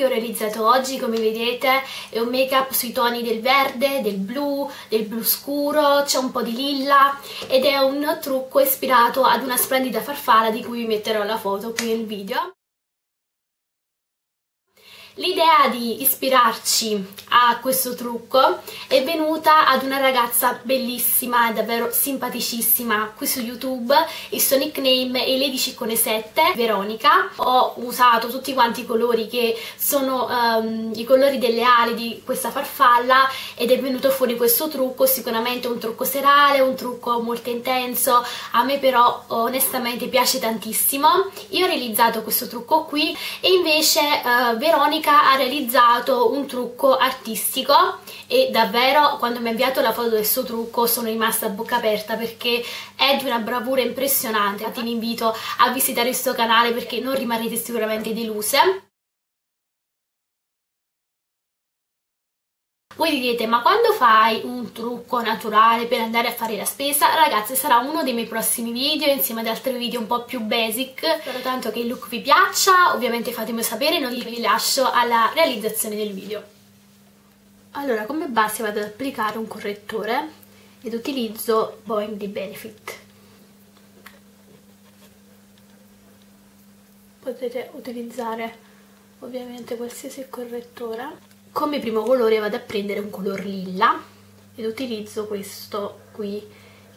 che ho realizzato oggi come vedete è un make up sui toni del verde, del blu, del blu scuro, c'è un po' di lilla ed è un trucco ispirato ad una splendida farfalla di cui vi metterò la foto qui nel video. L'idea di ispirarci a questo trucco è venuta ad una ragazza bellissima e davvero simpaticissima qui su YouTube, il suo nickname è Lady Ciccone 7, Veronica. Ho usato tutti quanti i colori che sono um, i colori delle ali di questa farfalla ed è venuto fuori questo trucco, sicuramente un trucco serale, un trucco molto intenso, a me però onestamente piace tantissimo. Io ho realizzato questo trucco qui e invece uh, Veronica Monica ha realizzato un trucco artistico e davvero quando mi ha inviato la foto del suo trucco sono rimasta a bocca aperta perché è di una bravura impressionante. Vi invito a visitare il suo canale perché non rimarrete sicuramente deluse. Voi direte, ma quando fai un trucco naturale per andare a fare la spesa? Ragazzi, sarà uno dei miei prossimi video insieme ad altri video un po' più basic. Spero tanto che il look vi piaccia, ovviamente fatemelo sapere, non vi lascio alla realizzazione del video. Allora, come base vado ad applicare un correttore ed utilizzo Boeing di Benefit. Potete utilizzare ovviamente qualsiasi correttore come primo colore vado a prendere un color lilla ed utilizzo questo qui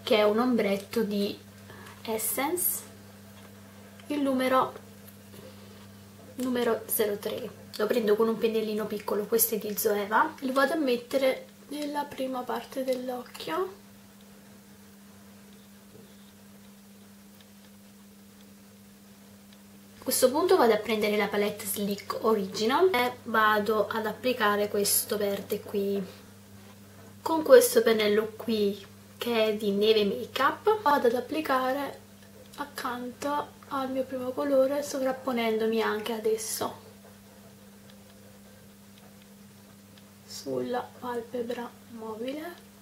che è un ombretto di Essence il numero numero 03 lo prendo con un pennellino piccolo questo è di Zoeva lo vado a mettere nella prima parte dell'occhio A questo punto vado a prendere la palette Slick Original e vado ad applicare questo verde qui. Con questo pennello qui, che è di Neve Makeup, vado ad applicare accanto al mio primo colore, sovrapponendomi anche adesso sulla palpebra mobile.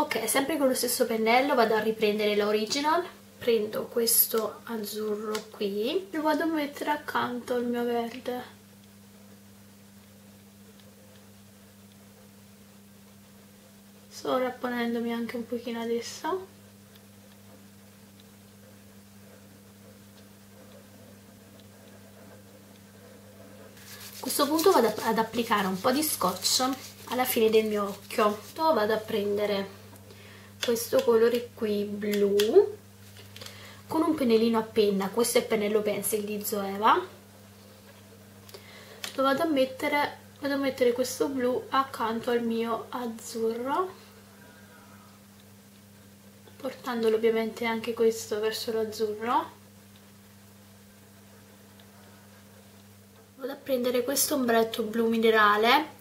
Ok sempre con lo stesso pennello vado a riprendere l'original. Prendo questo azzurro qui. Lo vado a mettere accanto al mio verde. Sovrapponendomi anche un pochino adesso. A questo punto vado ad applicare un po' di scotch alla fine del mio occhio. Vado a prendere questo colore qui blu con un pennellino a penna. Questo è il pennello pencil di Zoeva. Lo vado a mettere vado a mettere questo blu accanto al mio azzurro portandolo ovviamente anche questo verso l'azzurro. Vado a prendere questo ombretto blu minerale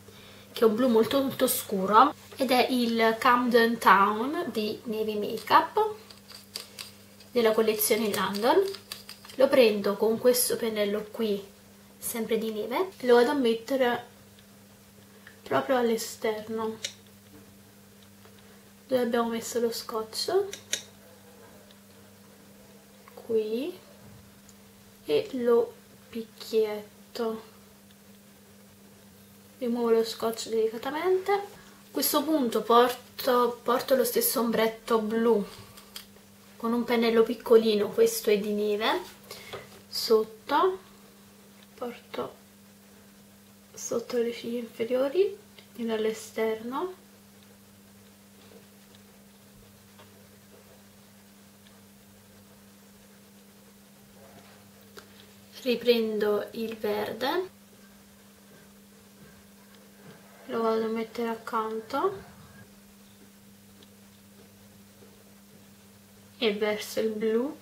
che è un blu molto molto scuro ed è il Camden Town di Navy Makeup della collezione London. Lo prendo con questo pennello qui sempre di neve lo vado a mettere proprio all'esterno dove abbiamo messo lo scotch qui e lo picchietto rimuovo lo scotch delicatamente. A questo punto porto, porto lo stesso ombretto blu con un pennello piccolino, questo è di neve, sotto, porto sotto le ciglia inferiori e dall'esterno. Riprendo il verde lo vado a mettere accanto. E verso il blu.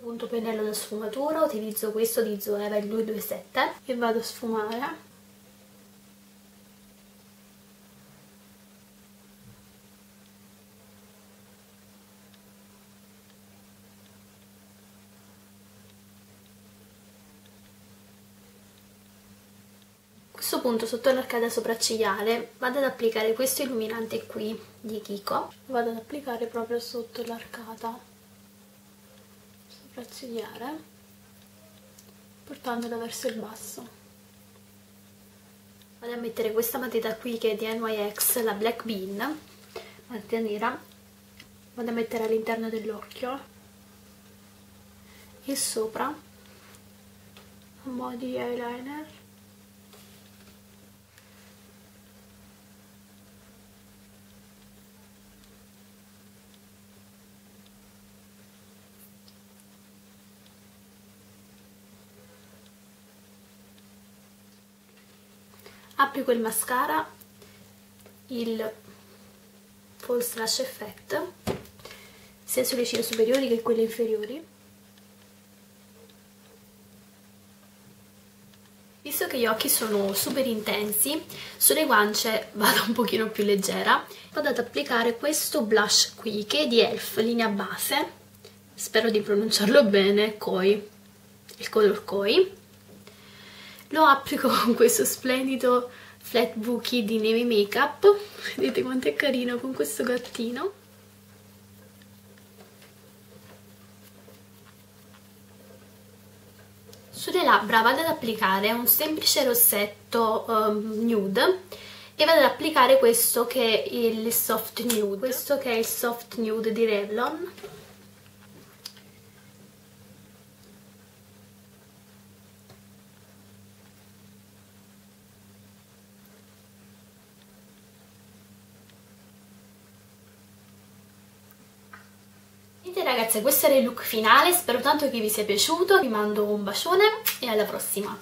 Punto pennello da sfumatura. Utilizzo questo di Zoeva il 227 e vado a sfumare questo punto sotto l'arcata sopraccigliare vado ad applicare questo illuminante qui di Kiko. Vado ad applicare proprio sotto l'arcata sopraccigliare portandola verso il basso. Vado a mettere questa matita qui che è di NYX la Black Bean matita nera vado a mettere all'interno dell'occhio. E sopra un po' di eyeliner applico il mascara il false lash effect sia sulle ciglia superiori che quelle inferiori. Visto che gli occhi sono super intensi sulle guance vado un pochino più leggera vado ad applicare questo blush qui che è di ELF linea base. Spero di pronunciarlo bene Koi il color Koi lo applico con questo splendido flat bookie di Navy Makeup. Vedete quanto è carino con questo gattino. Sulle labbra vado ad applicare un semplice rossetto um, nude e vado ad applicare questo che è il soft nude. Questo che è il soft nude di Revlon Niente ragazze, questo era il look finale, spero tanto che vi sia piaciuto, vi mando un bacione e alla prossima!